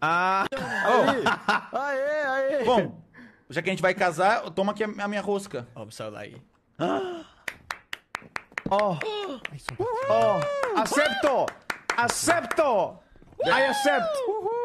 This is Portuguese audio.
Ah, Aê, aê. Bom, já que a gente vai casar, toma aqui a minha rosca. ó, o celular aí. Oh, oh, acepto, acepto. I accept. Uhul.